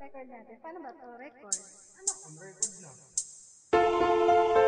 record natin. Paano ba to? Record? Ano? On record na.